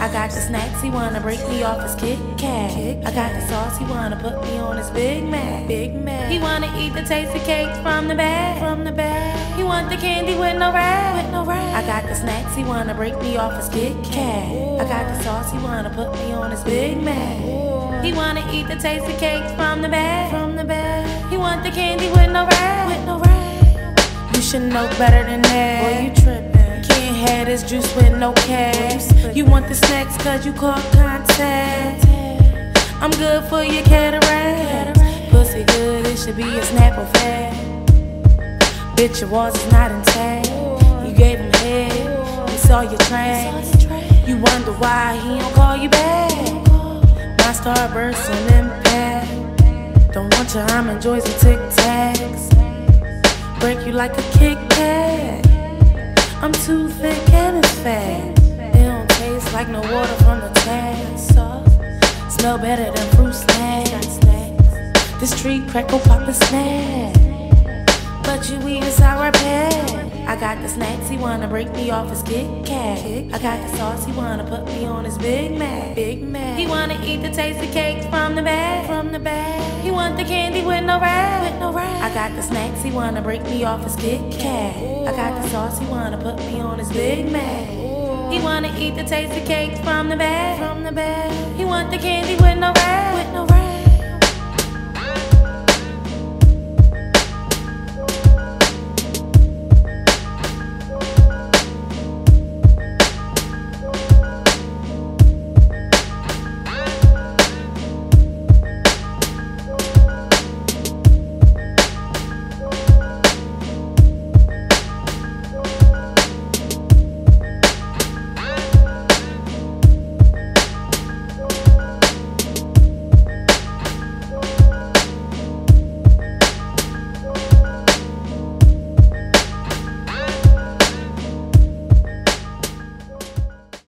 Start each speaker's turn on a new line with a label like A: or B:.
A: I got the snacks, he wanna break me off his Kit Kat. I got the sauce, he wanna put me on his Big Mac. Big Mac. He wanna eat the tasty cakes from the bag. From the bag. He want the candy with no wrap. With no wrap. I got the snacks, he wanna break me off his Kit Kat. I got the sauce, he wanna put me on his Big Mac. He wanna eat the tasty cakes from the bag. From the bag. He want the candy with no wrap. With no. You should know better than that. Boy, you trippin'. Can't have this juice with no cash. You want the snacks cause you caught contact. I'm good for your cataract. Pussy good, it should be a snap or fat. Bitch, your walls is not intact. You gave him head, he saw your tracks. You wonder why he don't call you back. My starburst and impact. Don't want your almond joys and tic tacs. Break you like a Kit Kat. I'm too thick and it's fat. It don't taste like no water from the tap. Smell better than fruit snacks. This tree crackle pop a snack. But you eat a sour patch. I got the snacks, he wanna break me off his Kit Kat. I got the sauce, he wanna put me on his Big Mac. Big Mac. He wanna eat the tasty cakes from the bag. From the bag. He want the candy with no wrap. With no wrap. I got the snacks, he wanna break me off his Kit Kat. I got the sauce, he wanna put me on his Big Mac. He wanna eat the tasty cakes from the bag. From the bag. He want the candy with no wrap.